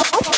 Oh,